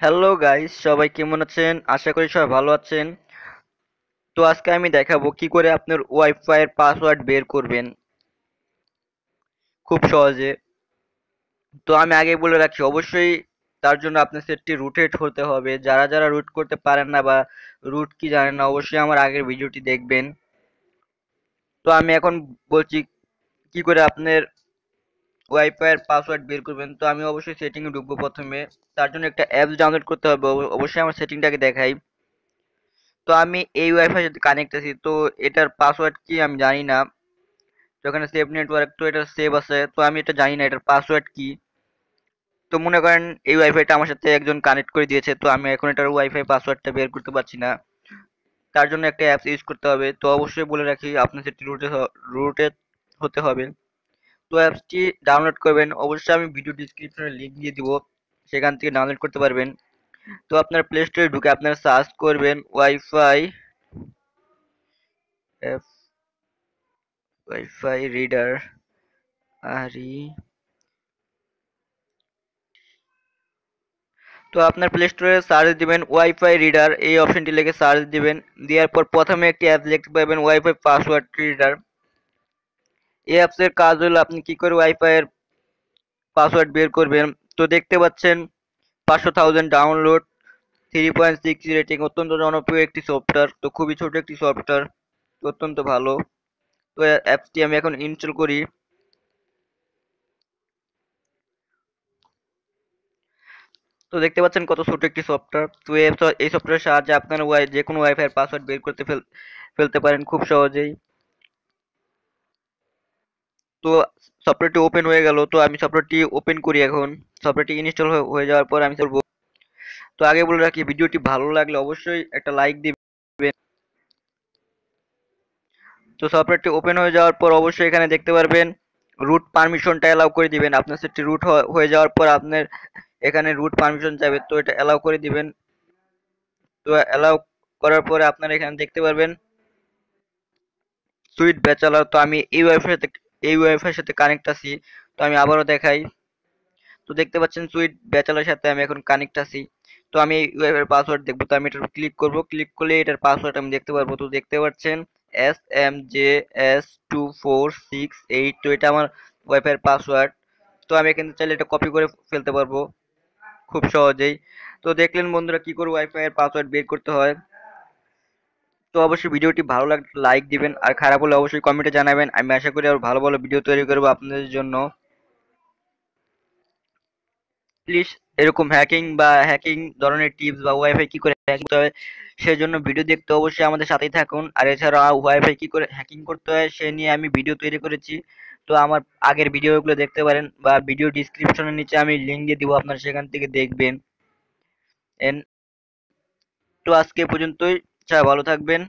Hello guys সবাই কেমন আছেন? আশা করি সবাই ভালো আছেন। তো আজকে আমি দেখাবো কি করে আপনার ওয়াইফাই এর পাসওয়ার্ড বের করবেন। খুব সহজে। তো আমি আগে বলে রাখি, অবশ্যই তার জন্য আপনার সেটটি রুটেড হতে হবে। যারা যারা রুট করতে পারেন না বা রুট কি জানেন না, অবশ্যই আমার আগের ভিডিওটি দেখবেন। তো আমি এখন বলছি কি করে আপনার ওয়াইফাই এর পাসওয়ার্ড বের করবেন, তো আমি অবশ্যই সেটিং এ ঢুকবো প্রথমে। তার জন্য একটা অ্যাপস ডাউনলোড করতে হবে, অব- অবশ্যই আমার সেটিংটাকে দেখাই। তো আমি এই ওয়াইফাই সাথে কানেক্ট আছি, তো এটার পাসওয়ার্ড কি আমি জানি না। তো এখানে সেভ নেটওয়ার্ক তো এটা সেভ আছে, তো আমি এটা জানি না এটার পাসওয়ার্ড কি। তো মনে করেন এই ওয়াইফাইটা আমার সাথে একজন কানেক্ট করে দিয়েছে, তো আমি এখন এটার ওয়াইফাই পাসওয়ার্ডটা বের করতে পারছি না। তার জন্য একটা অ্যাপস ইউজ করতে হবে, তো অবশ্যই বলে রাখি, আপনার সেটি রুটে রুটে হতে হবে। তো অ্যাপসটি ডাউনলোড করবেন, অবশ্যই আমি ভিডিও ডিসক্রিপশনে লিংক দিয়ে দিব, সেখান থেকে ডাউনলোড করতে পারবেন। তো আপনার প্লে স্টোরে ঢুকে আপনারা সার্চ করবেন ওয়াইফাই এফ ওয়াইফাই রিডার আর তো আপনার প্লে স্টোরে সার্চ দিবেন ওয়াইফাই রিডার এই অপশনটি লিখে সার্চ দিবেন, দেওয়ার পর প্রথমে একটি অ্যাপ দেখতে পাবেন ওয়াইফাই পাসওয়ার্ড রিডার এই অ্যাপসের কাজ হলো আপনি কি করে ওয়াইফাই এর পাসওয়ার্ড বের করবেন? তো দেখতে পাচ্ছেন, পাঁচশো thousand download three point six rating অত্যন্ত জনপ্রিয় একটি সফটওয়্যার তো খুবই ছোট একটি সফটওয়্যার অত্যন্ত ভালো। তো অ্যাপসটি আমি এখন ইনস্টল করি। তো দেখতে পাচ্ছেন কত ছোট একটি সফটওয়্যার তো এই সফট- এই সফটওয়্যারের সাহায্যে আপনার ওয়াই যে কোনো ওয়াইফাই পাসওয়ার্ড বের করতে ফেল ফেলতে পারেন খুব সহজেই। তো সফটওয়্যারটি ওপেন হয়ে গেল, তো আমি সফটওয়্যারটি ওপেন করি এখন। সফটওয়্যারটি ইনস্টল হয়ে যাওয়ার পর আমি করব। তো আগে বলে রাখি, ভিডিওটি ভালো লাগলে অবশ্যই একটা লাইক দিবেন। তো সফটওয়্যারটি ওপেন হয়ে যাওয়ার পর অবশ্যই এখানে দেখতে পারবেন রুট পারমিশনটা অ্যালাউ করে দিবেন। আপনার সেটি রুট হয়ে যাওয়ার পর আপনার এখানে রুট পারমিশন যাবে, তো এটা অ্যালাউ করে দিবেন। তো অ্যালাউ করার পরে আপনারা এখানে দেখতে পারবেন, সুইট ব্যাচেলার। তো আমি এই সাথে এই ওয়াইফাই সাথে কানেক্ট আছি। তো আমি আবারও দেখাই। তো দেখতে পাচ্ছেন, সুইট ব্যাচেলার সাথে আমি এখন কানেক্ট আছি। তো আমি এই ওয়াইফাই পাসওয়ার্ড দেখব। তো আমি এটার ক্লিক করব। ক্লিক করলে এটার পাসওয়ার্ড আমি দেখতে পারব। তো দেখতে পাচ্ছেন S M J S two four six eight তো এটা আমার ওয়াইফাই এর পাসওয়ার্ড তো আমি এখানে চাইলে এটা কপি করে ফেলতে পারব। খুব সহজেই। তো দেখলেন বন্ধুরা, কি করে ওয়াইফাই এর পাসওয়ার্ড বের করতে হয়? তো অবশ্যই ভিডিওটি ভালো লাগলে লাইক দিবেন, আর খারাপ হলে অবশ্যই কমেন্টে জানাবেন। আমি আশা করি আরও ভালো ভালো ভিডিও তৈরি করব আপনাদের জন্য। প্লিজ এরকম হ্যাকিং বা হ্যাকিং ধরনের টিপস বা ওয়াইফাই কি করে হ্যাক করতে হয়, সেজন্য ভিডিও দেখতে অবশ্যই আমাদের সাথেই থাকুন। আর এছাড়া ওয়াইফাই কি করে হ্যাকিং করতে হয়, সে নিয়ে আমি ভিডিও তৈরি করেছি। তো আমার আগের ভিডিওগুলো দেখতে পারেন বা ভিডিও ডিসক্রিপশনের নিচে আমি লিঙ্ক দিয়ে দিব, আপনারা সেখান থেকে দেখবেন। তো আজকে পর্যন্তই। সবাই ভালো থাকবেন।